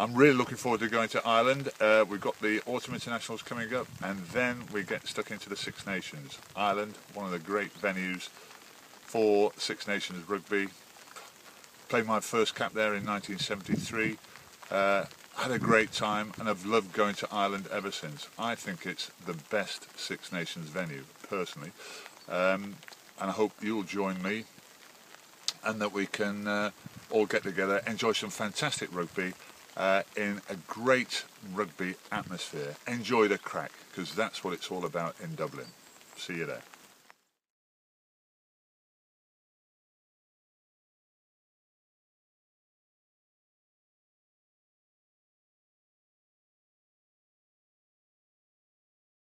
I'm really looking forward to going to Ireland. Uh, we've got the Autumn Internationals coming up, and then we get stuck into the Six Nations. Ireland, one of the great venues for Six Nations rugby. Played my first cap there in 1973. Uh, had a great time, and I've loved going to Ireland ever since. I think it's the best Six Nations venue, personally. Um, and I hope you'll join me and that we can uh, all get together, enjoy some fantastic rugby uh, in a great rugby atmosphere. Enjoy the crack, because that's what it's all about in Dublin. See you there.